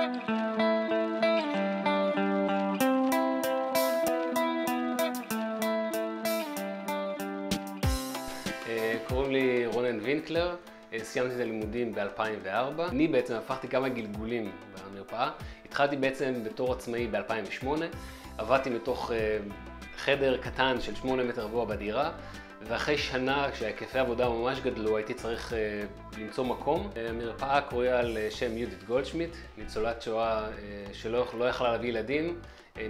אה, קוראים לי רונן וינקלר, אה, סיימתי את הלימודים ב-2004. אני בעצם הפכתי כמה גלגולים במרפאה. התחלתי בעצם בתור עצמאי ב-2008, עבדתי מתוך אה, חדר קטן של 8 מטר רבוע בדירה, ואחרי שנה, כשהיקפי העבודה ממש גדלו, הייתי צריך למצוא מקום. המרפאה קרויה על שם יהודית גולדשמיט, ניצולת שואה שלא לא יכלה להביא ילדים.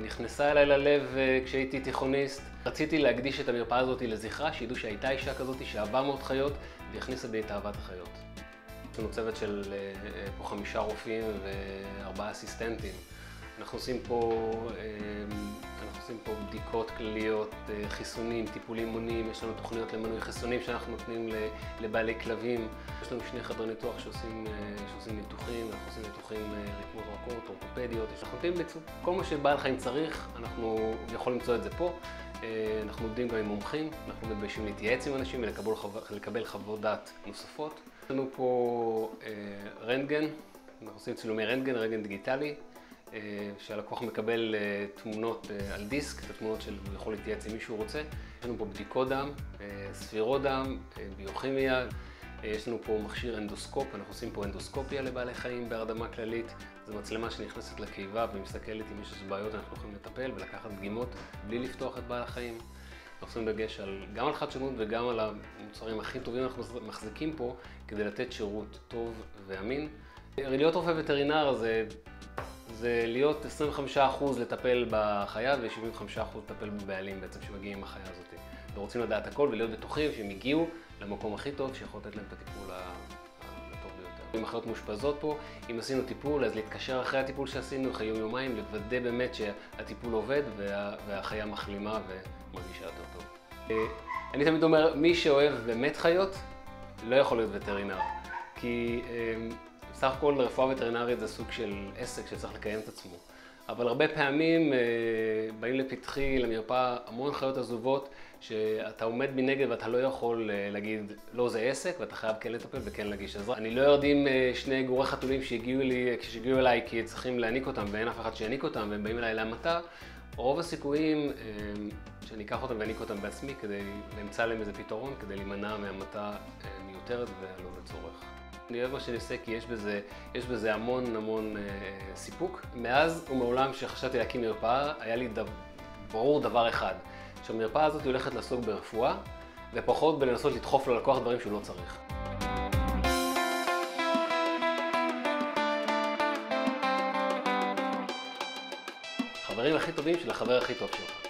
נכנסה אליי ללב כשהייתי תיכוניסט. רציתי להקדיש את המרפאה הזאת לזכרה, שידעו שהייתה אישה כזאת שאהבה מאוד חיות והכניסה בי את אהבת החיות. יש לנו צוות של פה חמישה רופאים וארבעה אסיסטנטים. אנחנו עושים פה, אנחנו עושים פה בדיקות כלליות, חיסונים, טיפולים מוניים, יש לנו תוכניות למנוי חיסונים שאנחנו נותנים לבעלי כלבים. יש לנו שני חדרי ניתוח שעושים, שעושים ניתוחים, אנחנו עושים ניתוחים רקמות רכות, אורתופדיות. אנחנו נותנים כל מה שבעל חיים צריך, אנחנו יכול למצוא את זה פה. אנחנו עובדים גם עם מומחים, אנחנו מתביישים להתייעץ עם אנשים ולקבל חוות דעת נוספות. יש לנו פה רנטגן, אנחנו עושים צילומי רנטגן, רנטגן דיגיטלי. שהלקוח מקבל תמונות על דיסק, את התמונות שהוא יכול להתייעץ עם מי שהוא רוצה. יש לנו פה בדיקות דם, ספירות דם, ביוכימיה. יש לנו פה מכשיר אנדוסקופ, אנחנו עושים פה אנדוסקופיה לבעלי חיים בהרדמה כללית. זו מצלמה שנכנסת לקיבה ומסתכלת אם יש איזה בעיות, אנחנו יכולים לטפל ולקחת דגימות בלי לפתוח את בעל החיים. אנחנו עושים דגש על, גם על חדשנות וגם על המוצרים הכי טובים אנחנו מחזיקים פה כדי לתת שירות טוב ואמין. להיות רופא וטרינר זה זה להיות 25% לטפל בחיה ו-75% לטפל בבעלים בעצם שמגיעים עם החיה הזאת. ורוצים לדעת הכל ולהיות בטוחים שהם הגיעו למקום הכי טוב שיכול לתת להם את הטיפול הטוב ביותר. אם החיות מאושפזות פה, אם עשינו טיפול, אז להתקשר אחרי הטיפול שעשינו, אחרי יום יומיים, לוודא באמת שהטיפול עובד וה, והחיה מחלימה ומרגישה יותר טוב. אני תמיד אומר, מי שאוהב באמת חיות, לא יכול להיות וטרינר. כי בסך הכל רפואה וטרינרית זה סוג של עסק שצריך לקיים את עצמו. אבל הרבה פעמים באים לפתחי, למרפאה, המון חיות עזובות, שאתה עומד מנגד ואתה לא יכול להגיד, לא זה עסק, ואתה חייב כן לטפל וכן להגיש עזרה. אני לא יורד עם שני גורי חתולים שהגיעו לי, כשהגיעו אליי כי צריכים להניק אותם ואין אף אחד שיניק אותם והם באים אליי להמתה, רוב הסיכויים שאני אקח אותם ואניק אותם בעצמי כדי למצוא להם איזה פתרון, כדי להימנע מהמתה מיותרת ולא לצורך. אני אוהב מה שאני עושה כי יש בזה, יש בזה המון המון אה, סיפוק. מאז ומעולם שחשבתי להקים מרפאה, היה לי דו, ברור דבר אחד, שהמרפאה הזאת הולכת לעסוק ברפואה, ופחות בלנסות לדחוף ללקוח דברים שהוא לא צריך. החברים הכי טובים של החבר הכי טוב שלך.